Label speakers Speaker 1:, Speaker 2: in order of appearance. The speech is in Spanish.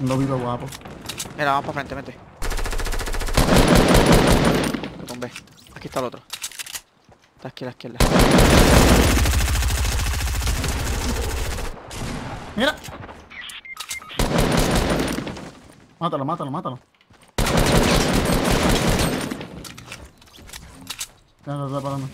Speaker 1: No vivo guapo.
Speaker 2: Mira, vamos para frente, mete. Lo tumbé. Aquí está el otro. Está aquí a la izquierda.
Speaker 1: Mira. Mátalo, mátalo, mátalo. Ya no está parando.